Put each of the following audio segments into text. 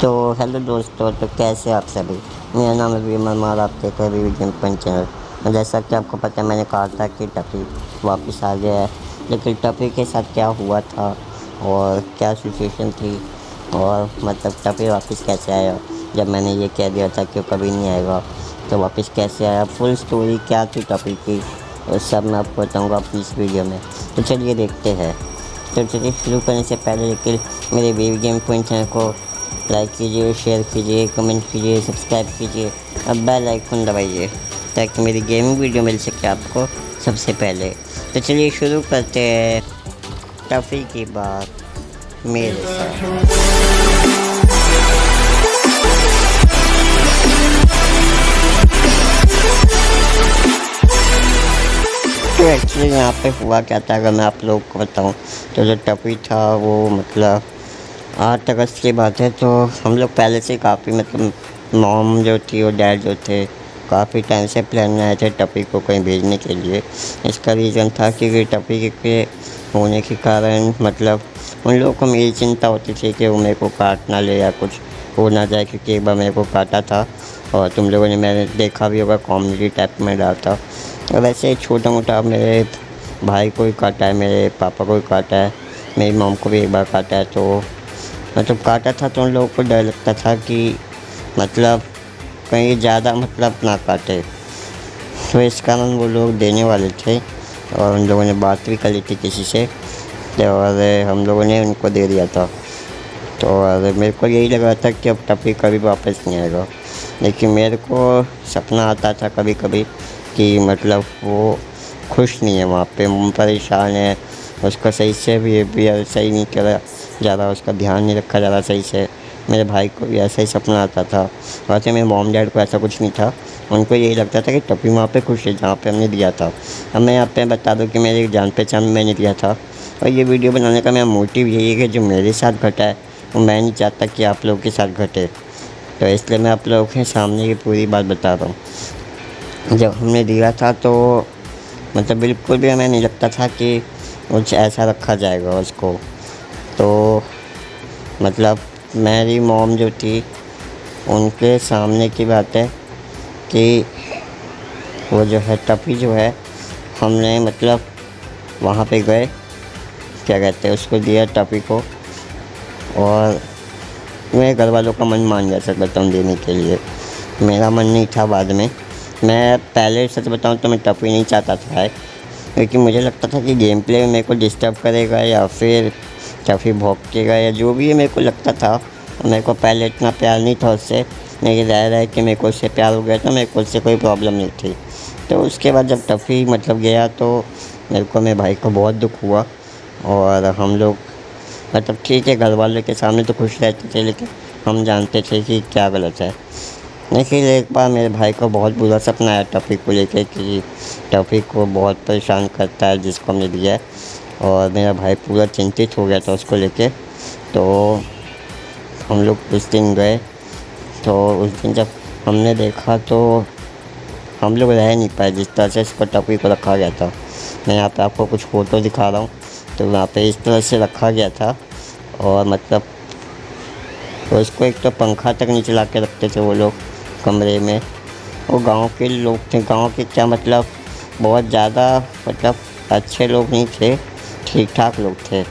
तो हेलो दोस्तों तो कैसे आप सभी? मेरा नाम है विमल मार आप देख रहे हैं चैनल जैसा कि आपको पता है, मैंने कहा था कि टफी वापस आ गया है। लेकिन टफी के साथ क्या हुआ था और क्या सिचुएशन थी और मतलब टफी वापस कैसे आया? जब मैंने ये कह दिया था कि कभी नहीं आएगा तो वापस कैसे आया? फुल स्टोरी क्या थी टफी की? और सब मैं आपको बताऊँगा अपनी इस वीडियो में। तो चलिए देखते हैं। तो चलिए शुरू करने से पहले लेकिन मेरे वीव गेम पॉइंट को लाइक कीजिए, शेयर कीजिए, कमेंट कीजिए, सब्सक्राइब कीजिए। अब बेल आइकन दबाइए, ताकि मेरी गेमिंग वीडियो मिल सके आपको सबसे पहले। तो चलिए शुरू करते हैं। टफ़ी की बात, मेरे साथ। तो एक्चुअली यहाँ पे हुआ क्या था? अगर मैं आप लोग को बताऊँ तो जो टफ़ी था वो मतलब आठ अगस्त की बात है तो हम लोग पहले से काफ़ी मतलब मॉम जो थी और डैड जो थे, काफ़ी टाइम से प्लान बनाए थे टपी को कहीं भेजने के लिए। इसका रीज़न था कि टपी के होने के कारण मतलब उन लोगों को मेरी चिंता होती थी कि वो मेरे को काट ना ले या कुछ हो ना जाए, क्योंकि एक बार मेरे को काटा था और तुम लोगों ने मैंने देखा भी होगा कॉमेडी टाइप में डाला था। वैसे छोटा मोटा मेरे भाई को ही काटा है, मेरे पापा को ही काटा है, मेरी मॉम को भी एक बार काटा है तो मतलब काटा था तो उन लोगों को डर लगता था कि मतलब कहीं ज़्यादा मतलब ना काटे। तो इस कारण वो लोग देने वाले थे और उन लोगों ने बात भी कर ली थी किसी से और हम लोगों ने उनको दे दिया था। तो और मेरे को यही लग रहा था कि अब टपी कभी वापस नहीं आएगा। लेकिन मेरे को सपना आता था कभी कभी कि मतलब वो खुश नहीं है वहाँ पे, परेशान है, उसका सही से भी सही नहीं कर। ज़्यादा उसका ध्यान नहीं रखा ज़्यादा सही से। मेरे भाई को भी ऐसा ही सपना आता था। वैसे मेरे मॉम डैड को ऐसा कुछ नहीं था। उनको यही लगता था कि टप्पी वहाँ पे खुश है, जहाँ पे हमने दिया था। अब मैं यहाँ पे बता दूँ कि मेरी जान पहचान मैंने दिया था। और ये वीडियो बनाने का मेरा मोटिव यही है कि जो मेरे साथ घटा है, वो मैं नहीं चाहता कि आप लोगों के साथ घटे। तो इसलिए मैं आप लोगों के सामने की पूरी बात बता रहा हूँ। जब हमने दिया था तो मतलब बिल्कुल भी हमें नहीं लगता था कि कुछ ऐसा रखा जाएगा उसको। तो मतलब मेरी मॉम जो थी, उनके सामने की बात है कि वो जो है टपी जो है, हमने मतलब वहाँ पे गए, क्या कहते हैं, उसको दिया टपी को। और मैं घर वालों का मन मान गया सच बताऊँ देने के लिए। मेरा मन नहीं था बाद में। मैं पहले सच बताऊँ तो मैं टपी नहीं चाहता था क्योंकि मुझे लगता था कि गेम प्ले मेरे को डिस्टर्ब करेगा या फिर काफ़ी भोंकेगा या जो भी मेरे को लगता था। मेरे को पहले इतना प्यार नहीं था उससे। लेकिन ज़ाहिर है कि मेरे को उससे प्यार हो गया था मेरे को उससे कोई प्रॉब्लम नहीं थी। तो उसके बाद जब टफ़ी मतलब गया तो मेरे को, मेरे भाई को बहुत दुख हुआ। और हम लोग मतलब ठीक है घर वालों के सामने तो खुश रहते थे, लेकिन हम जानते थे कि क्या गलत है। लेकिन एक बार मेरे भाई को बहुत बुरा सपना आया टॉपिक को लेके कि टॉपिक को बहुत परेशान करता है, जिसको हमने दिया है। और मेरा भाई पूरा चिंतित हो गया था उसको लेके। तो हम लोग उस दिन गए। तो उस दिन जब हमने देखा तो हम लोग रह नहीं पाए, जिस तरह से इसको टॉपिक को रखा गया था। मैं यहाँ पे आपको कुछ फ़ोटो दिखा रहा हूँ। तो वहाँ पे इस तरह से रखा गया था और मतलब तो इसको एक तो पंखा तक नहीं चला के रखते थे वो लोग कमरे में। वो गाँव के लोग थे, गाँव के क्या मतलब बहुत ज़्यादा मतलब अच्छे लोग नहीं थे। ठीक ठाक लोग थे।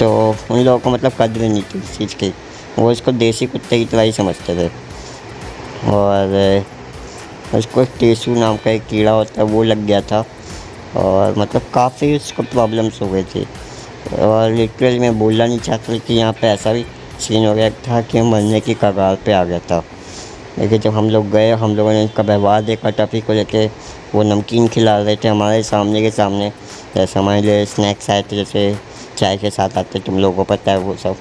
तो उन लोगों को मतलब कदर नहीं थी इस चीज़ की। वो इसको देसी कुत्ते की तरह ही समझते थे। और उसको टेसू नाम का एक कीड़ा होता है वो लग गया था। और मतलब काफ़ी उसको प्रॉब्लम्स हो गई थी। और लिटरली मैं बोलना नहीं चाहता कि यहाँ पे ऐसा भी सीन हो गया था कि मरने की कगार पे आ गया था। लेकिन जब हम लोग गए, हम लोगों ने उनका व्यवहार देखा, टफ़ी को लेके, वो नमकीन खिला रहे थे हमारे सामने के सामने। जैसे हमारे लिए स्नैक्स आए थे जैसे चाय के साथ आते तुम लोगों को पता है वो सब।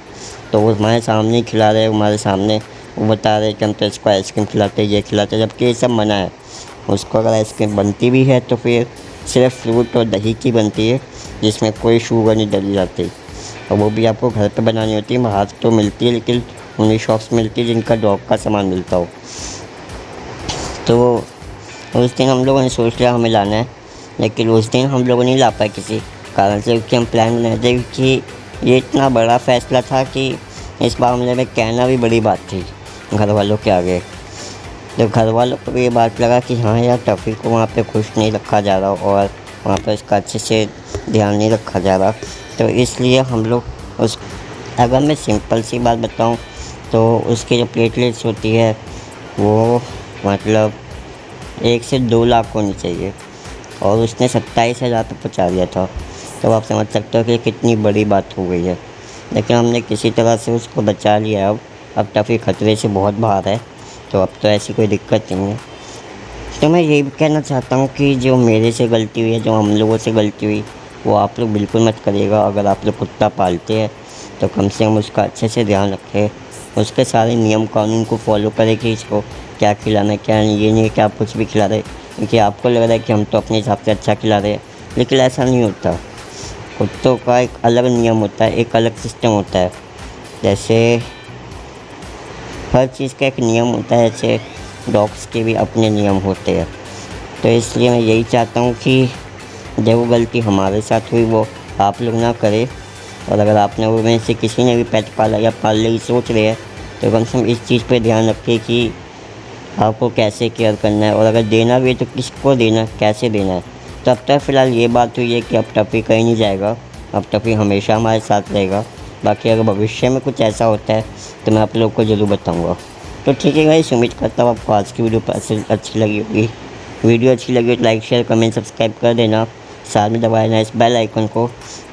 तो वो हमारे सामने ही खिला रहे, हमारे सामने वो बता रहे कि हम तो इसको आइसक्रीम खिलाते, ये खिलाते, जबकि ये सब मना है। उसको अगर आइसक्रीम बनती भी है तो फिर सिर्फ़ फ्रूट और दही की बनती है, जिसमें कोई शुगर नहीं डली जाती। और वो भी आपको घर पे बनानी होती है, बाहर तो मिलती है, लेकिन उन्हीं शॉप्स मिलती है, जिनका डॉग का सामान मिलता हो। तो उस दिन हम लोगों ने सोच लिया, हमें लाना है। लेकिन उस दिन हम लोगों नहीं ला पाए किसी कारण से क्योंकि हम प्लान बनाए थे कि ये इतना बड़ा फ़ैसला था कि इस मामले में कहना भी बड़ी बात थी घर वालों के आगे। तो घर वालों को भी ये बात लगा कि हाँ यार, टफ़ी को वहाँ पे खुश नहीं रखा जा रहा और वहाँ पर उसका अच्छे से ध्यान नहीं रखा जा रहा। तो इसलिए हम लोग उस, अगर मैं सिंपल सी बात बताऊँ तो उसकी जो प्लेटलेट्स होती है, वो मतलब एक से दो लाख होनी चाहिए। और उसने सत्ताईस हज़ार तक पहुँचा दिया था। तो आप समझ सकते हो कि कितनी बड़ी बात हो गई है। लेकिन हमने किसी तरह से उसको बचा लिया। अब अब टफ़ी ख़तरे से बहुत बाहर है। तो अब तो ऐसी कोई दिक्कत नहीं है। तो मैं ये भी कहना चाहता हूँ कि जो मेरे से गलती हुई है, जो हम लोगों से गलती हुई, वो आप लोग बिल्कुल मत करिएगा। अगर आप लोग कुत्ता पालते हैं तो कम से कम उसका अच्छे से ध्यान रखें। उसके सारे नियम कानून को फॉलो करें कि इसको क्या खिलाना क्या नहीं, ये नहीं कि आप कुछ भी खिला रहे। क्योंकि आपको लग रहा है कि हम तो अपने हिसाब से अच्छा खिला रहे हैं, लेकिन ऐसा नहीं होता। कुत्तों का एक अलग नियम होता है, एक अलग सिस्टम होता है। जैसे हर चीज़ का एक नियम होता है, जैसे डॉग्स के भी अपने नियम होते हैं। तो इसलिए मैं यही चाहता हूँ कि जब वो गलती हमारे साथ हुई, वो आप लोग ना करें। और अगर आपने वो में से किसी ने भी पेट पाला या पालने की सोच रहे हैं तो कम से कम इस चीज़ पे ध्यान रखें कि आपको कैसे केयर करना है? और अगर देना भी है तो किसको देना है? कैसे देना है? तो अब तक फ़िलहाल ये बात हुई है कि अब टफ़ी कहीं नहीं जाएगा। अब टफ़ी हमेशा हमारे साथ रहेगा। बाकी अगर भविष्य में कुछ ऐसा होता है तो मैं आप लोग को ज़रूर बताऊँगा। तो ठीक है भाई उम्मीद करता हूँ आपको आज की वीडियो अच्छी लगी होगी। वीडियो अच्छी लगी तो लाइक शेयर कमेंट सब्सक्राइब कर देना। साथ में दबा देना इस बेल आइकन को,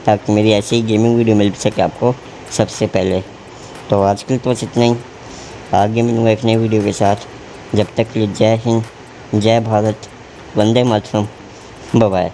ताकि मेरी ऐसी ही गेमिंग वीडियो मिल सके आपको सबसे पहले। तो आज के लिए तो बस इतना ही। आगे मिलूँगा एक नई वीडियो के साथ। जब तक के लिए जय हिंद जय भारत वंदे मातरम बाय